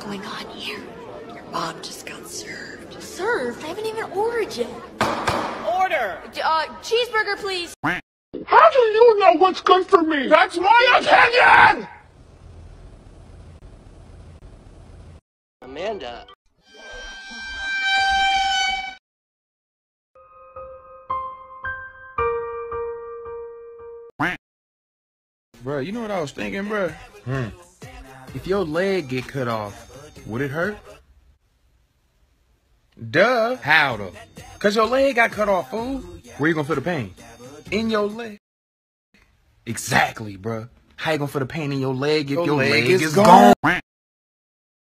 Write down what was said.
going on here? Your mom just got served. Served? I haven't even ordered yet. Order! Uh, cheeseburger, please. How do you know what's good for me? That's my opinion! Amanda. Bruh, you know what I was thinking, bruh? Hmm. If your leg get cut off, would it hurt? Duh. How though? Cause your leg got cut off, fool. Where you gonna feel the pain? In your leg. Exactly, bruh. How you gonna feel the pain in your leg if your, leg, is gone?